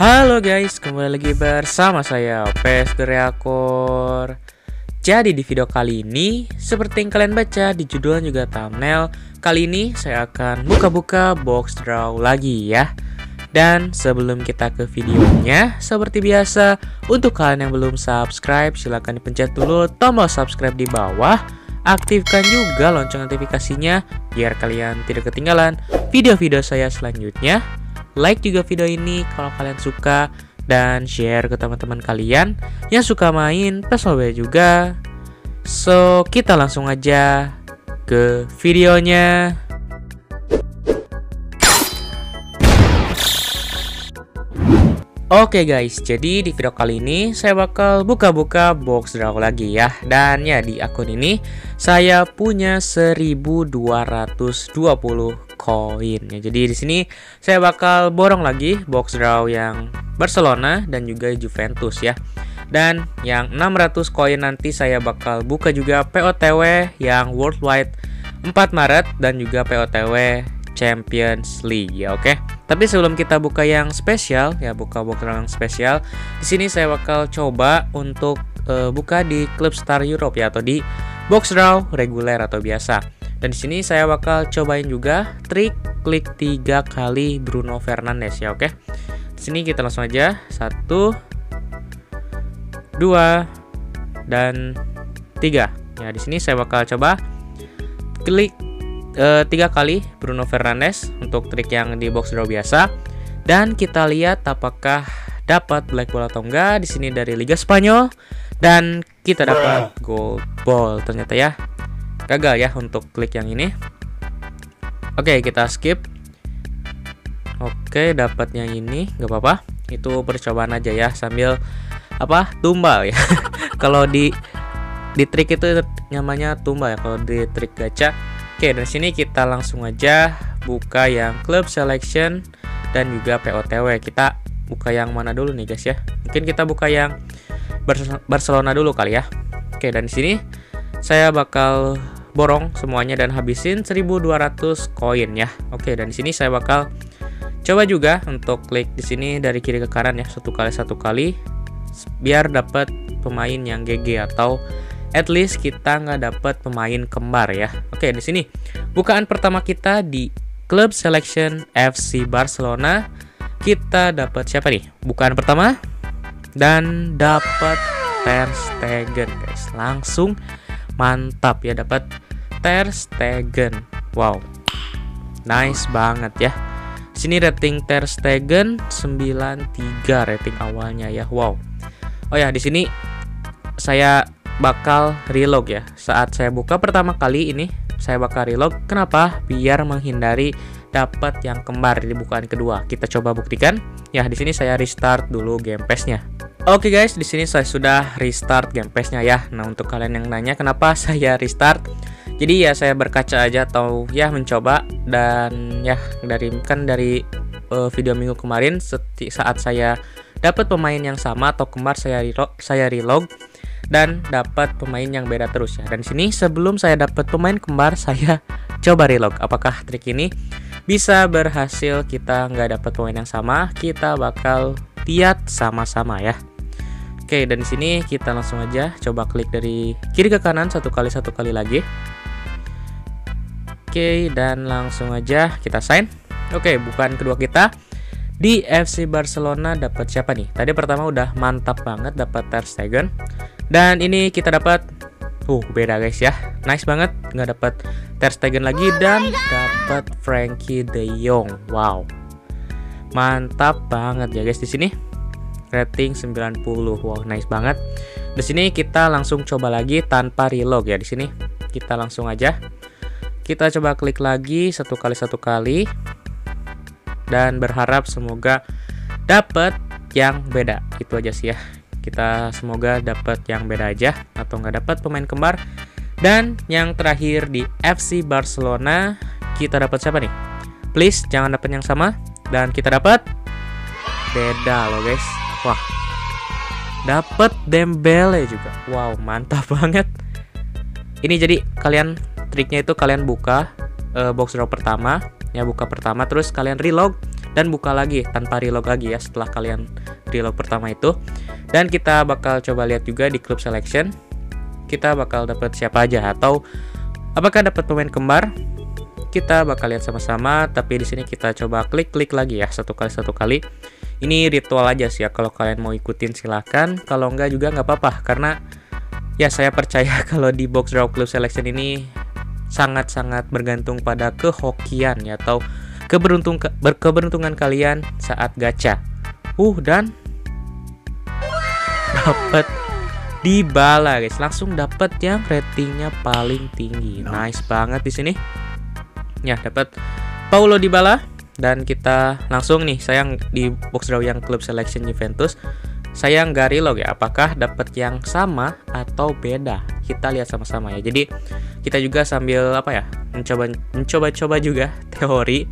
Halo guys, kembali lagi bersama saya PS Reakor. Jadi di video kali ini, seperti yang kalian baca di judul dan juga thumbnail, kali ini saya akan buka-buka box draw lagi ya. Dan sebelum kita ke videonya, seperti biasa, untuk kalian yang belum subscribe, silahkan dipencet dulu tombol subscribe di bawah. Aktifkan juga lonceng notifikasinya, biar kalian tidak ketinggalan video-video saya selanjutnya. Like juga video ini kalau kalian suka, dan share ke teman-teman kalian yang suka main PSOB juga. So, kita langsung aja ke videonya. Oke guys, jadi di video kali ini saya bakal buka-buka box draw lagi ya. Dan ya di akun ini saya punya 1220 koin ya. Jadi di sini saya bakal borong lagi box draw yang Barcelona dan juga Juventus ya. Dan yang 600 koin nanti saya bakal buka juga POTW yang Worldwide 4 Maret dan juga POTW Champions League ya oke. Okay? Tapi sebelum kita buka yang spesial ya buka box yang spesial, di sini saya bakal coba untuk uh, buka di Club Star Europe ya atau di box draw reguler atau biasa. Dan di sini saya bakal cobain juga trik klik tiga kali Bruno Fernandes ya oke. Di sini kita langsung aja satu, dua, dan tiga. Ya di sini saya bakal coba klik uh, tiga kali Bruno Fernandes untuk trik yang di box draw biasa. Dan kita lihat apakah dapat black ball atau enggak. Di sini dari Liga Spanyol. Dan kita dapat gold ball ternyata ya. Gagal ya untuk klik yang ini. Oke kita skip. Oke dapat yang ini. Nggak apa-apa. Itu percobaan aja ya sambil apa tumbal ya. Kalau di di trik itu namanya tumbal ya. Kalau di trik gacha Oke, dari sini kita langsung aja buka yang club selection dan juga POTW. Kita buka yang mana dulu nih guys ya? Mungkin kita buka yang Barcelona dulu kali ya. Oke, dan di sini saya bakal borong semuanya dan habisin 1200 koin ya. Oke, dan di sini saya bakal coba juga untuk klik di sini dari kiri ke kanan ya, satu kali satu kali biar dapat pemain yang GG atau at least kita nggak dapat pemain kembar ya. Oke, di sini bukaan pertama kita di Club Selection FC Barcelona. Kita dapat siapa nih? Bukaan pertama dan dapat Ter Stegen, guys. Langsung mantap ya dapat Ter Stegen. Wow. Nice banget ya. Sini rating Ter Stegen 93 rating awalnya ya. Wow. Oh ya, di sini saya bakal reload ya. Saat saya buka pertama kali ini, saya bakal reload. Kenapa? Biar menghindari dapat yang kembar di bukaan kedua. Kita coba buktikan. Ya, di sini saya restart dulu game pass-nya. Oke okay guys, di sini saya sudah restart game pass-nya ya. Nah, untuk kalian yang nanya kenapa saya restart? Jadi ya saya berkaca aja atau ya mencoba dan ya dari kan dari uh, video minggu kemarin saat saya dapat pemain yang sama atau kembar saya reload, saya reload dan dapat pemain yang beda terus ya. Dan sini sebelum saya dapat pemain kembar, saya coba relog. Apakah trik ini bisa berhasil kita nggak dapat pemain yang sama? Kita bakal lihat sama-sama ya. Oke, dan di sini kita langsung aja coba klik dari kiri ke kanan satu kali satu kali lagi. Oke, dan langsung aja kita sign. Oke, bukan kedua kita di FC Barcelona dapat siapa nih? Tadi pertama udah mantap banget dapat Ter Stegen. Dan ini kita dapat uh beda guys ya. Nice banget nggak dapat Ter Stegen lagi oh dan dapat Frankie De Jong. Wow. Mantap banget ya guys di sini. Rating 90. Wow, nice banget. Di sini kita langsung coba lagi tanpa reload ya di sini. Kita langsung aja. Kita coba klik lagi satu kali satu kali dan berharap semoga dapat yang beda. Itu aja sih ya kita semoga dapat yang beda aja atau nggak dapat pemain kembar. Dan yang terakhir di FC Barcelona kita dapat siapa nih? Please jangan dapat yang sama. Dan kita dapat beda loh guys. Wah. Dapat Dembele juga. Wow mantap banget. Ini jadi kalian triknya itu kalian buka uh, box draw pertama ya buka pertama terus kalian reload dan buka lagi tanpa reload lagi ya setelah kalian reload pertama itu. Dan kita bakal coba lihat juga di club selection kita bakal dapat siapa aja atau apakah dapat pemain kembar? Kita bakal lihat sama-sama tapi di sini kita coba klik-klik lagi ya satu kali satu kali. Ini ritual aja sih ya kalau kalian mau ikutin silahkan. Kalau enggak juga nggak apa-apa karena ya saya percaya kalau di box draw club selection ini sangat-sangat bergantung pada kehokian ya atau keberuntung berkeberuntungan kalian saat gacha. Uh dan dapat di bala guys, langsung dapat yang ratingnya paling tinggi. Nice banget di sini. Ya, dapat Paulo di bala dan kita langsung nih sayang di box draw yang klub selection Juventus saya nggak reload ya apakah dapat yang sama atau beda kita lihat sama-sama ya jadi kita juga sambil apa ya mencoba mencoba-coba juga teori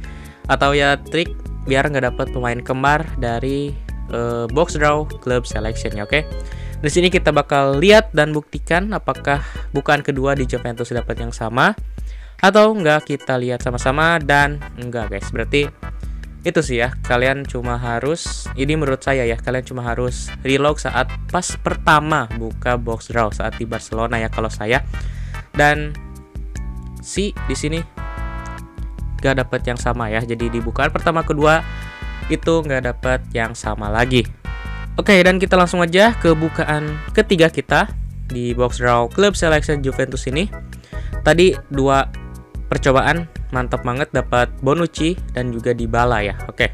atau ya trik biar nggak dapat pemain kembar dari uh, box draw club selection ya oke okay? di sini kita bakal lihat dan buktikan apakah bukan kedua di Juventus dapat yang sama atau enggak kita lihat sama-sama dan enggak guys berarti itu sih ya kalian cuma harus ini menurut saya ya kalian cuma harus reload saat pas pertama buka box draw saat di Barcelona ya kalau saya dan si di sini gak dapat yang sama ya jadi di bukaan pertama kedua itu nggak dapat yang sama lagi oke dan kita langsung aja ke bukaan ketiga kita di box draw club selection Juventus ini tadi dua percobaan mantap banget dapat Bonucci dan juga Dybala ya. Oke.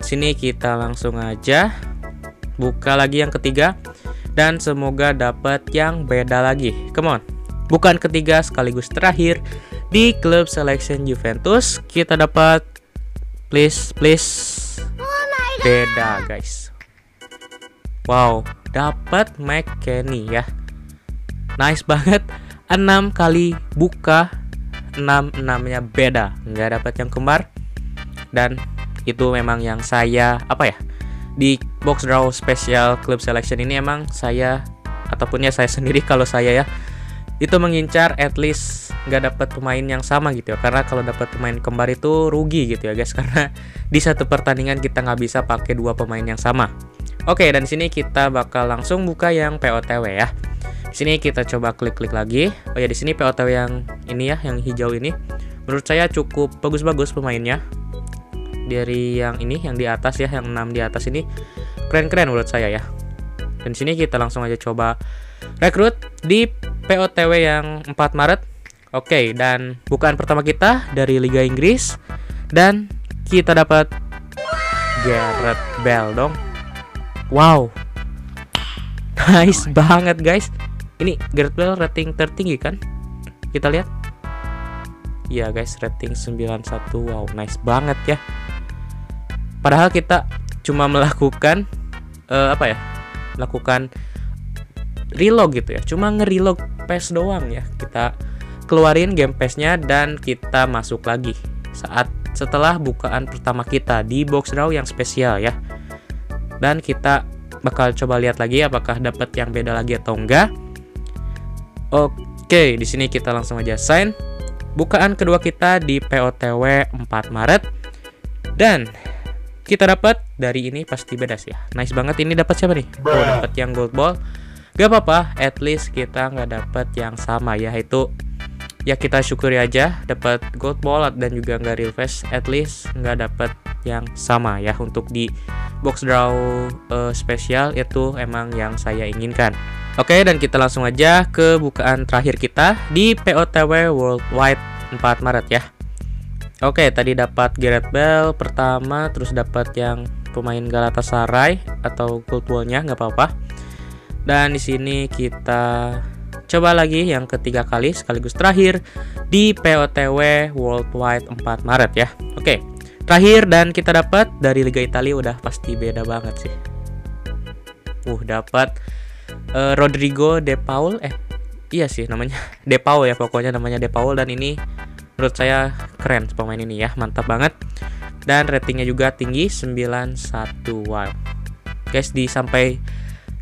Sini kita langsung aja buka lagi yang ketiga dan semoga dapat yang beda lagi. Come on. Bukan ketiga sekaligus terakhir di klub selection Juventus kita dapat please please beda guys. Wow, dapat McKenny ya. Nice banget. 6 kali buka 6 namanya beda nggak dapat yang kembar dan itu memang yang saya apa ya di box draw special club selection ini emang saya ataupun ya saya sendiri kalau saya ya itu mengincar at least nggak dapat pemain yang sama gitu ya karena kalau dapat pemain kembar itu rugi gitu ya guys karena di satu pertandingan kita nggak bisa pakai dua pemain yang sama oke dan sini kita bakal langsung buka yang POTW ya di sini kita coba klik-klik lagi. Oh ya di sini POTW yang ini ya, yang hijau ini. Menurut saya cukup bagus-bagus pemainnya. Dari yang ini, yang di atas ya, yang 6 di atas ini keren-keren menurut saya ya. Dan sini kita langsung aja coba rekrut di POTW yang 4 Maret. Oke, dan bukaan pertama kita dari Liga Inggris. Dan kita dapat Gareth Bell dong. Wow. Nice banget guys. Ini Gareth Bale rating tertinggi kan? Kita lihat. Ya guys rating 91 wow nice banget ya. Padahal kita cuma melakukan uh, apa ya? Melakukan reload gitu ya. Cuma nge-reload PES doang ya. Kita keluarin game PES-nya dan kita masuk lagi saat setelah bukaan pertama kita di box draw yang spesial ya dan kita bakal coba lihat lagi apakah dapat yang beda lagi atau enggak Oke, di sini kita langsung aja sign. Bukaan kedua kita di POTW 4 Maret. Dan kita dapat dari ini pasti beda sih ya. Nice banget ini dapat siapa nih? Oh, dapat yang gold ball. Gak apa-apa, at least kita nggak dapat yang sama ya itu ya kita syukuri aja dapat gold ball dan juga nggak real face at least nggak dapat yang sama ya untuk di box draw uh, spesial itu emang yang saya inginkan Oke, dan kita langsung aja ke bukaan terakhir kita di POTW Worldwide 4 Maret ya. Oke, tadi dapat Gareth Bale pertama, terus dapat yang pemain Galatasaray atau gold wall-nya nggak apa-apa. Dan di sini kita coba lagi yang ketiga kali sekaligus terakhir di POTW Worldwide 4 Maret ya. Oke, terakhir dan kita dapat dari Liga Italia udah pasti beda banget sih. Uh, dapat uh, Rodrigo De Paul eh iya sih namanya De Paul ya pokoknya namanya De Paul dan ini menurut saya keren pemain ini ya mantap banget dan ratingnya juga tinggi 91 wow guys di sampai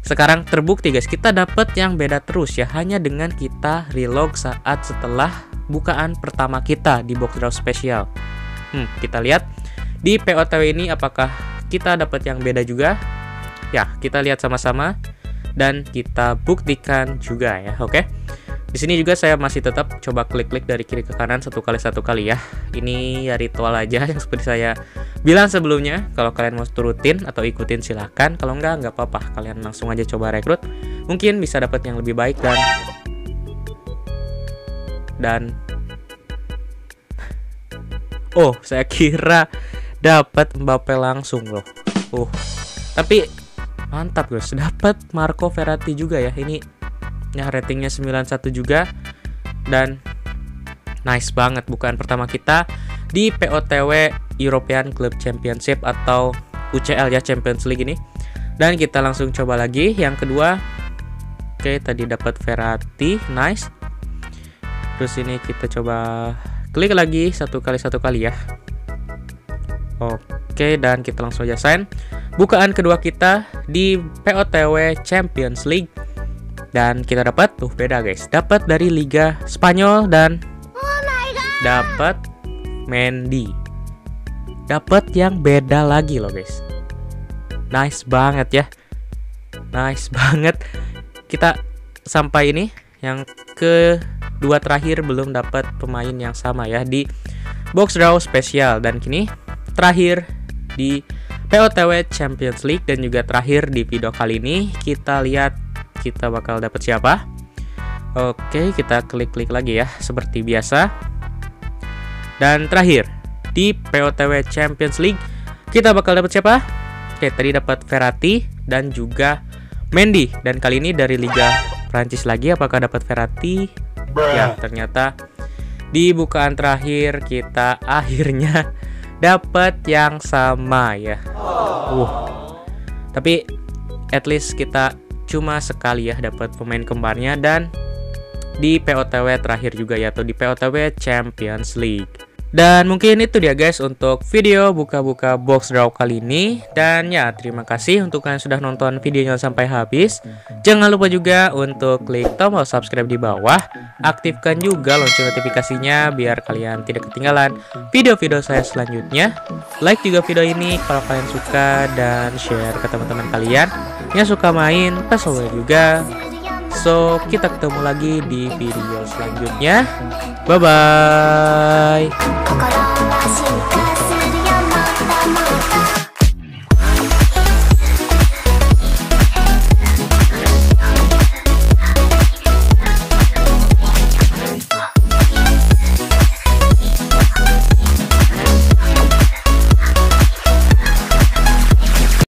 sekarang terbukti guys kita dapat yang beda terus ya hanya dengan kita reload saat setelah bukaan pertama kita di box draw spesial hmm, kita lihat di POTW ini apakah kita dapat yang beda juga? Ya, kita lihat sama-sama dan kita buktikan juga ya, oke? Di sini juga saya masih tetap coba klik-klik dari kiri ke kanan satu kali satu kali ya. Ini ya ritual aja yang seperti saya bilang sebelumnya. Kalau kalian mau turutin atau ikutin silahkan. Kalau enggak nggak apa-apa. Kalian langsung aja coba rekrut. Mungkin bisa dapat yang lebih baik dan dan oh saya kira dapat Mbappe langsung loh. Uh tapi mantap guys dapat Marco Verratti juga ya ini ya ratingnya 91 juga. Dan nice banget bukan pertama kita di POTW European Club Championship atau UCL ya Champions League ini. Dan kita langsung coba lagi. Yang kedua oke tadi dapat Verratti nice. Terus ini kita coba klik lagi satu kali satu kali ya. Oke dan kita langsung aja sign. Bukaan kedua kita di POTW Champions League dan kita dapat tuh beda guys. Dapat dari Liga Spanyol dan oh dapat Mendy. Dapat yang beda lagi loh guys. Nice banget ya. Nice banget. Kita sampai ini. Yang ke dua terakhir belum dapat pemain yang sama ya di box draw spesial. Dan kini terakhir di POTW Champions League dan juga terakhir di video kali ini. Kita lihat kita bakal dapat siapa. Oke, kita klik-klik lagi ya, seperti biasa. Dan terakhir, di POTW Champions League, kita bakal dapat siapa? Oke, tadi dapat Verratti dan juga Mendy. Dan kali ini dari Liga Prancis lagi, apakah dapat Verratti? Ya, ternyata di bukaan terakhir kita akhirnya dapat yang sama ya. Uh. Tapi at least kita cuma sekali ya dapat pemain kembarnya. Dan di POTW terakhir juga ya atau di POTW Champions League. Dan mungkin itu dia guys untuk video buka-buka box draw kali ini. Dan ya terima kasih untuk kalian sudah nonton videonya sampai habis. Jangan lupa juga untuk klik tombol subscribe di bawah. Aktifkan juga lonceng notifikasinya biar kalian tidak ketinggalan video-video saya selanjutnya. Like juga video ini kalau kalian suka dan share ke teman-teman kalian Yang suka main, pesawat juga So, kita ketemu lagi di video selanjutnya. Bye bye.